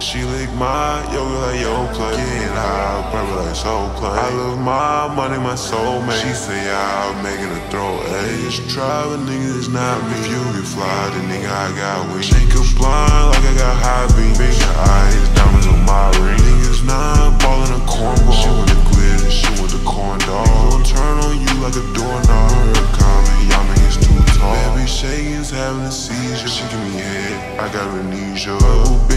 She lick my yoga like Yoplait. Getting high, purple like soul play. I love my money, my soulmate. She say I'm making a throw Just try, but nigga, it's not me. If you get fly, then nigga, I got wings. Shake a blind like I got high beam. Finger eyes, diamonds on my ring. Niggas not ballin' a cornball. She with the glitter, she with the corn dog. Gon' turn on you like a doorknob. Comment, y'all niggas too tall. Baby shakin's having a seizure. She give me head, I got amnesia. Purple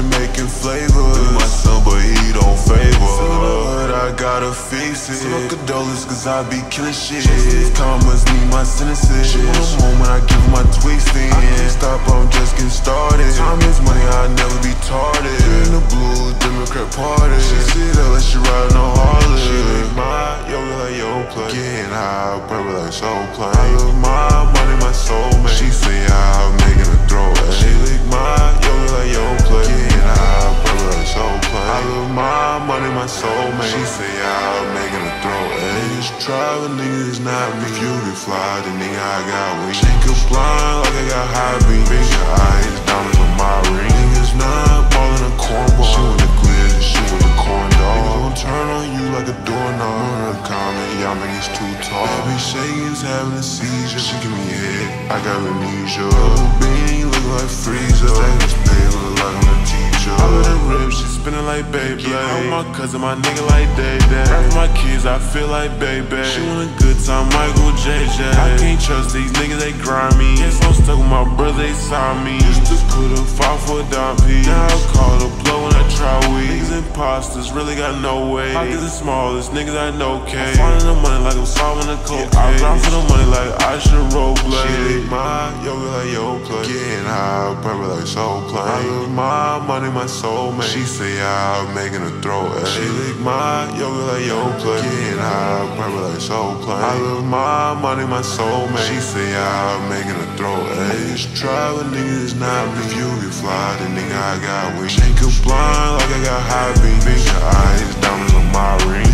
Jamaican flavor. Look my son, but he don't favor. Hood, I gotta fix it. Smoke condolences, cause I be killing shit. These commas need my sentences. She want a moment, I give my twisting. I can't stop, I'm just getting started. Time is money, I'll never be tarded. In the blue, Democrat party. She sit up like she riding on Harley. She like my yoga like yo play. Getting high, purple like soul play. My money, my soulmate. She say I'm making her throw try, but niggas is not me. If you get fly, then nigga I got wings. Shake a blind like I got high beam. Finger eyes, diamonds on my ring. Niggas not ballin' a cornball. She with the glitter, she with the corn dog. Niggas gon' turn on you like a doorknob. Murakami, y'all niggas too tall. Baby shakin's having a seizure. She give me head, I got amnesia. Purple bean look like freezer. Status pay look like I'm a teacher. I let her rip, she spinning like Beyblade. I'm my cousin, my nigga like Day Day. Rap my kids, I feel like baby. She want a good time, Michael JJ. I can't trust these niggas, they grimy. Guess I'm stuck with my brother, they saw me. Used to put a five for a dime piece. Now I call the a blow when I try weed. Niggas imposters, really got no way. Pockets the smallest, niggas I know can. I'm finding the money like I'm solving the cocaine. I grind for the money like I should purple like play. I love my money, my soulmate. She say I'm making her throw it. She lick my yoga like yo play. Getting high, purple like soul play. I love my money, my soulmate. She say I'm making her throw it. Niggas try, but niggas is not me. If you get fly, then nigga I got wings. Shake a blind like I got high beam. Finger eyes, diamonds on my ring.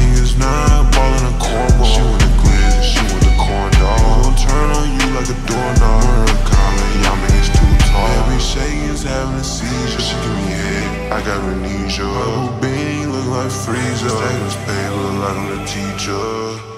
anesthesia, she give me head. I got amnesia. My whole being look like freezer. Status pay look like I'm the teacher.